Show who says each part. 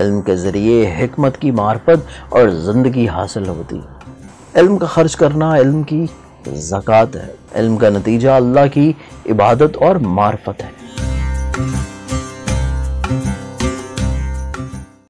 Speaker 1: इल्म के ज़रिए हमत की मार्फत और ज़िंदगी हासिल होती है। इल्म का ख़र्च करना इल्म की जक़ात है। इल्म का नतीजा अल्लाह की इबादत और मार्फत है।